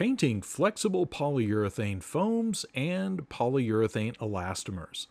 painting flexible polyurethane foams and polyurethane elastomers.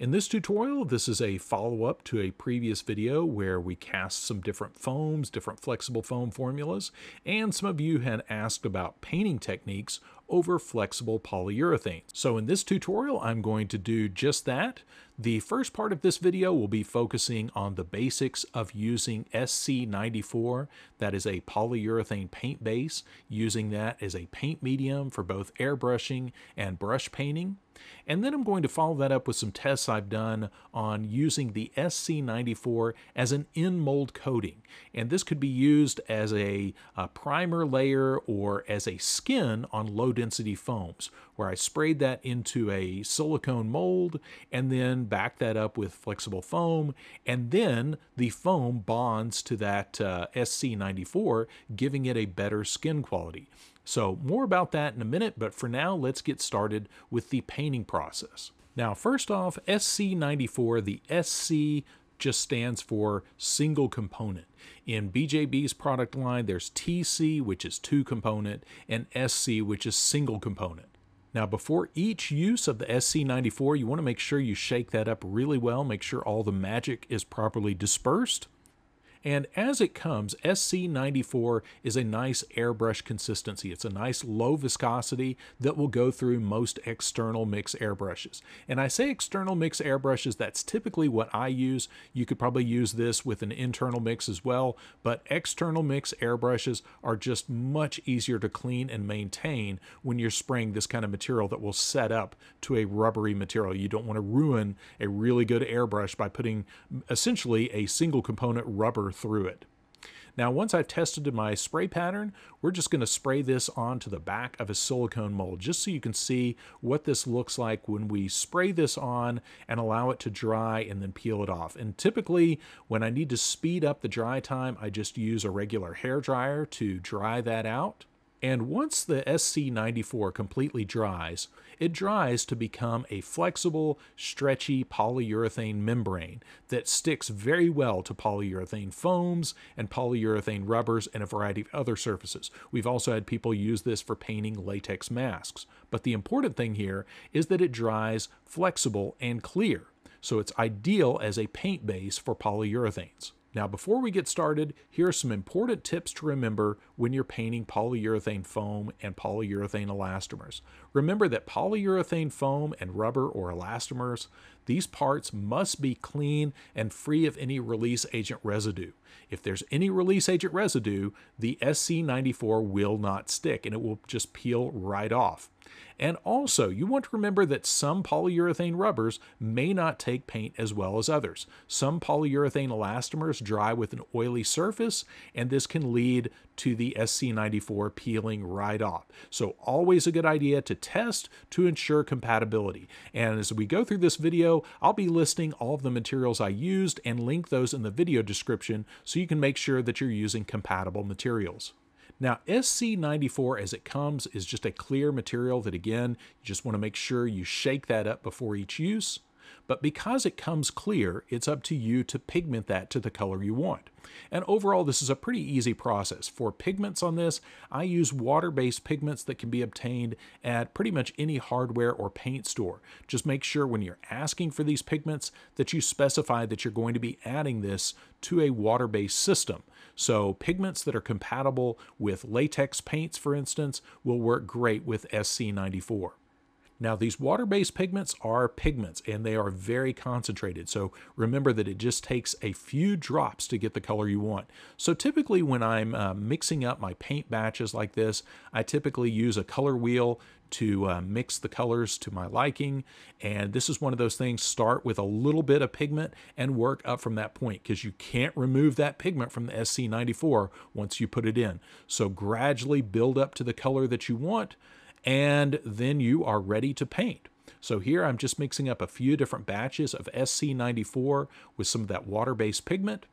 In this tutorial, this is a follow-up to a previous video where we cast some different foams, different flexible foam formulas, and some of you had asked about painting techniques over flexible polyurethane. So in this tutorial, I'm going to do just that. The first part of this video will be focusing on the basics of using SC94, that is a polyurethane paint base, using that as a paint medium for both airbrushing and brush painting. And then I'm going to follow that up with some tests I've done on using the SC94 as an in-mold coating. And this could be used as a, a, primer layer or as a skin on low-density foams, where I sprayed that into a silicone mold and then back that up with flexible foam, and then the foam bonds to that uh, SC94, giving it a better skin quality. So more about that in a minute, but for now, let's get started with the painting process. Now, first off, SC94, the SC just stands for single component. In BJB's product line, there's TC, which is two component, and SC, which is single component. Now, before each use of the SC94, you want to make sure you shake that up really well, make sure all the magic is properly dispersed. And as it comes, SC94 is a nice airbrush consistency. It's a nice low viscosity that will go through most external mix airbrushes. And I say external mix airbrushes, that's typically what I use. You could probably use this with an internal mix as well, but external mix airbrushes are just much easier to clean and maintain when you're spraying this kind of material that will set up to a rubbery material. You don't want to ruin a really good airbrush by putting essentially a single component rubber through it. Now, once I've tested my spray pattern, we're just going to spray this onto the back of a silicone mold, just so you can see what this looks like when we spray this on and allow it to dry and then peel it off. And typically, when I need to speed up the dry time, I just use a regular hair dryer to dry that out. And once the SC94 completely dries, it dries to become a flexible, stretchy polyurethane membrane that sticks very well to polyurethane foams and polyurethane rubbers and a variety of other surfaces. We've also had people use this for painting latex masks. But the important thing here is that it dries flexible and clear, so it's ideal as a paint base for polyurethanes. Now, before we get started, here are some important tips to remember when you're painting polyurethane foam and polyurethane elastomers. Remember that polyurethane foam and rubber or elastomers, these parts must be clean and free of any release agent residue. If there's any release agent residue, the SC94 will not stick and it will just peel right off. And also, you want to remember that some polyurethane rubbers may not take paint as well as others. Some polyurethane elastomers dry with an oily surface, and this can lead to the SC94 peeling right off. So always a good idea to test to ensure compatibility. And as we go through this video, I'll be listing all of the materials I used and link those in the video description so you can make sure that you're using compatible materials. Now, SC94 as it comes is just a clear material that, again, you just want to make sure you shake that up before each use. But because it comes clear, it's up to you to pigment that to the color you want. And overall, this is a pretty easy process. For pigments on this, I use water-based pigments that can be obtained at pretty much any hardware or paint store. Just make sure when you're asking for these pigments that you specify that you're going to be adding this to a water-based system. So pigments that are compatible with latex paints, for instance, will work great with SC94. Now, these water-based pigments are pigments and they are very concentrated. So remember that it just takes a few drops to get the color you want. So typically when I'm uh, mixing up my paint batches like this, I typically use a color wheel to uh, mix the colors to my liking. And this is one of those things, start with a little bit of pigment and work up from that point because you can't remove that pigment from the SC94 once you put it in. So gradually build up to the color that you want and then you are ready to paint. So here I'm just mixing up a few different batches of SC94 with some of that water-based pigment.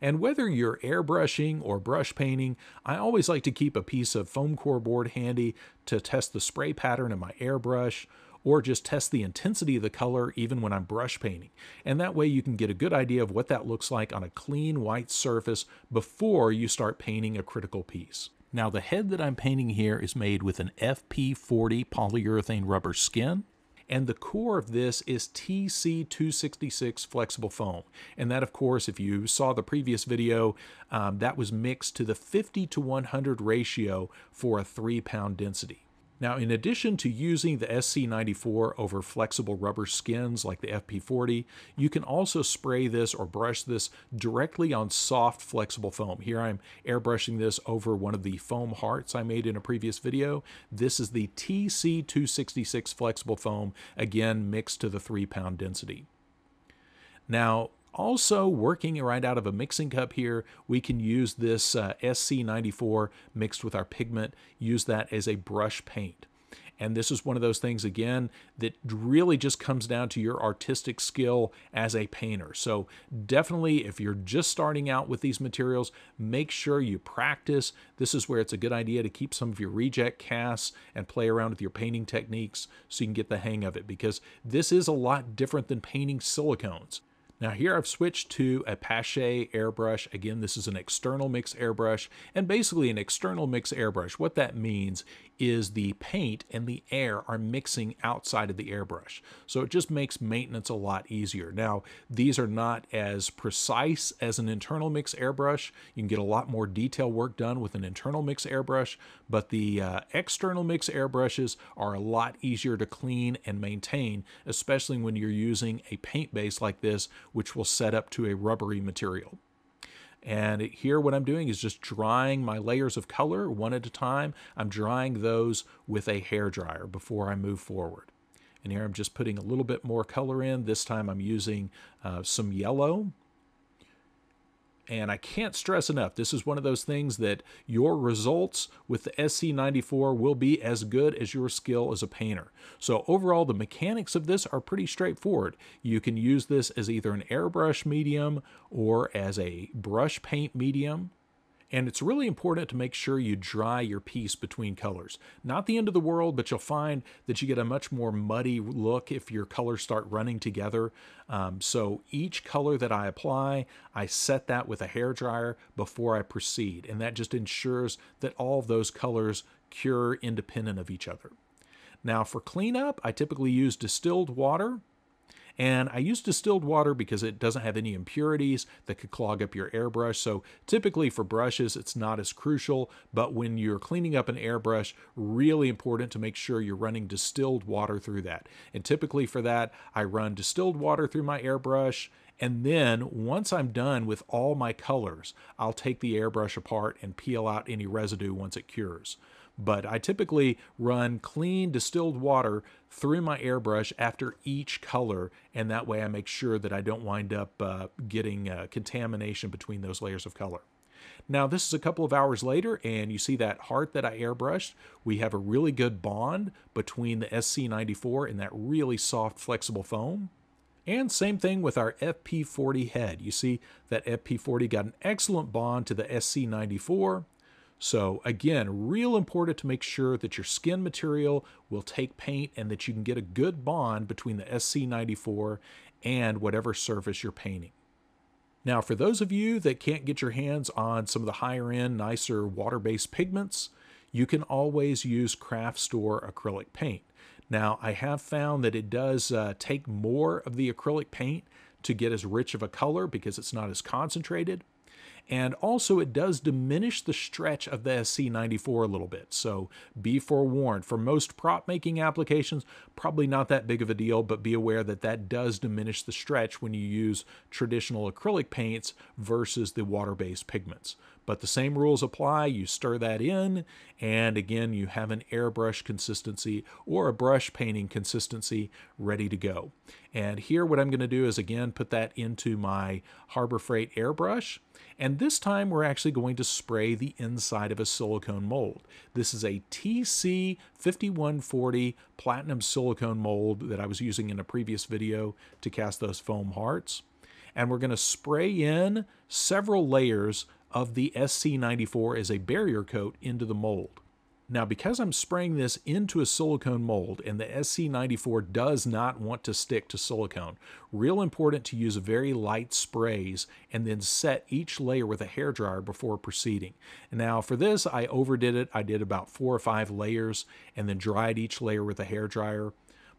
And whether you're airbrushing or brush painting, I always like to keep a piece of foam core board handy to test the spray pattern in my airbrush or just test the intensity of the color even when I'm brush painting. And that way you can get a good idea of what that looks like on a clean white surface before you start painting a critical piece. Now the head that I'm painting here is made with an FP40 polyurethane rubber skin. And the core of this is TC266 flexible foam. And that, of course, if you saw the previous video, um, that was mixed to the 50 to 100 ratio for a three pound density. Now, in addition to using the SC94 over flexible rubber skins like the FP40, you can also spray this or brush this directly on soft flexible foam. Here I'm airbrushing this over one of the foam hearts I made in a previous video. This is the TC266 flexible foam, again mixed to the 3 pound density. Now, also, working right out of a mixing cup here, we can use this uh, SC94 mixed with our pigment, use that as a brush paint. And this is one of those things, again, that really just comes down to your artistic skill as a painter. So, definitely, if you're just starting out with these materials, make sure you practice. This is where it's a good idea to keep some of your reject casts and play around with your painting techniques so you can get the hang of it because this is a lot different than painting silicones. Now here I've switched to a Paasche airbrush. Again, this is an external mix airbrush and basically an external mix airbrush. What that means is the paint and the air are mixing outside of the airbrush. So it just makes maintenance a lot easier. Now, these are not as precise as an internal mix airbrush. You can get a lot more detail work done with an internal mix airbrush, but the uh, external mix airbrushes are a lot easier to clean and maintain, especially when you're using a paint base like this, which will set up to a rubbery material. And here what I'm doing is just drying my layers of color one at a time. I'm drying those with a hair dryer before I move forward. And here I'm just putting a little bit more color in. This time I'm using uh, some yellow and I can't stress enough, this is one of those things that your results with the SC94 will be as good as your skill as a painter. So overall, the mechanics of this are pretty straightforward. You can use this as either an airbrush medium or as a brush paint medium. And it's really important to make sure you dry your piece between colors. Not the end of the world, but you'll find that you get a much more muddy look if your colors start running together. Um, so each color that I apply, I set that with a hair dryer before I proceed. And that just ensures that all of those colors cure independent of each other. Now for cleanup, I typically use distilled water and I use distilled water because it doesn't have any impurities that could clog up your airbrush. So typically for brushes, it's not as crucial, but when you're cleaning up an airbrush, really important to make sure you're running distilled water through that. And typically for that, I run distilled water through my airbrush and then once I'm done with all my colors, I'll take the airbrush apart and peel out any residue once it cures but I typically run clean distilled water through my airbrush after each color, and that way I make sure that I don't wind up uh, getting uh, contamination between those layers of color. Now, this is a couple of hours later, and you see that heart that I airbrushed. We have a really good bond between the SC94 and that really soft, flexible foam. And same thing with our FP40 head. You see that FP40 got an excellent bond to the SC94, so again, real important to make sure that your skin material will take paint and that you can get a good bond between the SC94 and whatever surface you're painting. Now, for those of you that can't get your hands on some of the higher end, nicer water-based pigments, you can always use craft store acrylic paint. Now, I have found that it does uh, take more of the acrylic paint to get as rich of a color because it's not as concentrated, and also, it does diminish the stretch of the SC94 a little bit. So be forewarned. For most prop making applications, probably not that big of a deal, but be aware that that does diminish the stretch when you use traditional acrylic paints versus the water-based pigments. But the same rules apply. You stir that in, and again, you have an airbrush consistency or a brush painting consistency ready to go. And here, what I'm going to do is again put that into my Harbor Freight airbrush. And this time we're actually going to spray the inside of a silicone mold. This is a TC5140 platinum silicone mold that I was using in a previous video to cast those foam hearts. And we're going to spray in several layers of the SC94 as a barrier coat into the mold. Now, because I'm spraying this into a silicone mold and the SC94 does not want to stick to silicone, real important to use very light sprays and then set each layer with a hair dryer before proceeding. now for this, I overdid it. I did about four or five layers and then dried each layer with a hair dryer.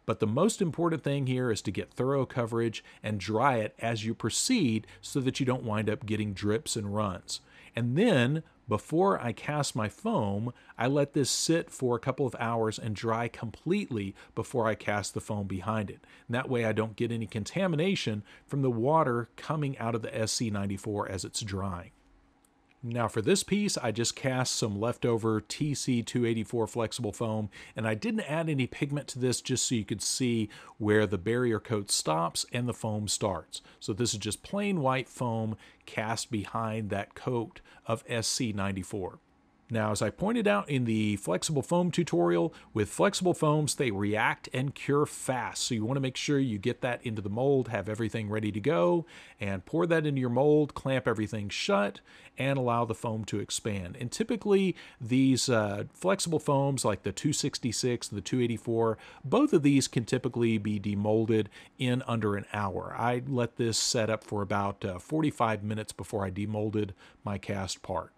But the most important thing here is to get thorough coverage and dry it as you proceed so that you don't wind up getting drips and runs. And then before I cast my foam, I let this sit for a couple of hours and dry completely before I cast the foam behind it. And that way I don't get any contamination from the water coming out of the SC94 as it's drying. Now for this piece, I just cast some leftover TC284 flexible foam, and I didn't add any pigment to this just so you could see where the barrier coat stops and the foam starts. So this is just plain white foam cast behind that coat of SC94. Now, as I pointed out in the flexible foam tutorial, with flexible foams, they react and cure fast. So you want to make sure you get that into the mold, have everything ready to go, and pour that into your mold, clamp everything shut, and allow the foam to expand. And typically, these uh, flexible foams, like the 266, the 284, both of these can typically be demolded in under an hour. I let this set up for about uh, 45 minutes before I demolded my cast part.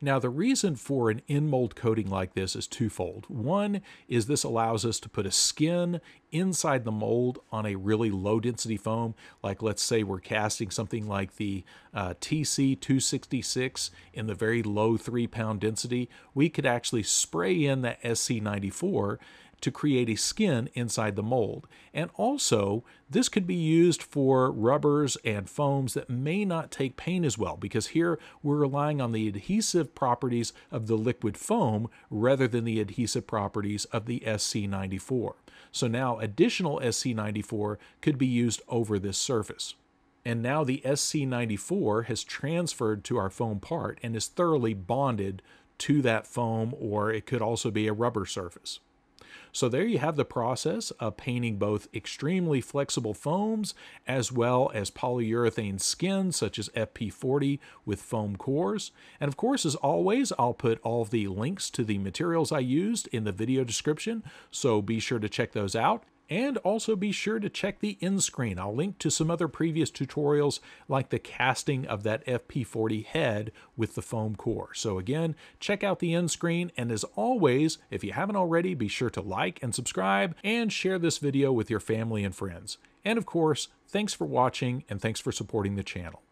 Now, the reason for an in mold coating like this is twofold. One is this allows us to put a skin inside the mold on a really low density foam, like let's say we're casting something like the uh, TC266 in the very low three pound density, we could actually spray in that SC94 to create a skin inside the mold. And also, this could be used for rubbers and foams that may not take paint as well, because here we're relying on the adhesive properties of the liquid foam rather than the adhesive properties of the SC94. So now additional SC94 could be used over this surface. And now the SC94 has transferred to our foam part and is thoroughly bonded to that foam, or it could also be a rubber surface. So there you have the process of painting both extremely flexible foams as well as polyurethane skins such as FP40 with foam cores. And of course, as always, I'll put all the links to the materials I used in the video description, so be sure to check those out. And also be sure to check the end screen. I'll link to some other previous tutorials like the casting of that FP40 head with the foam core. So again, check out the end screen. And as always, if you haven't already, be sure to like and subscribe and share this video with your family and friends. And of course, thanks for watching and thanks for supporting the channel.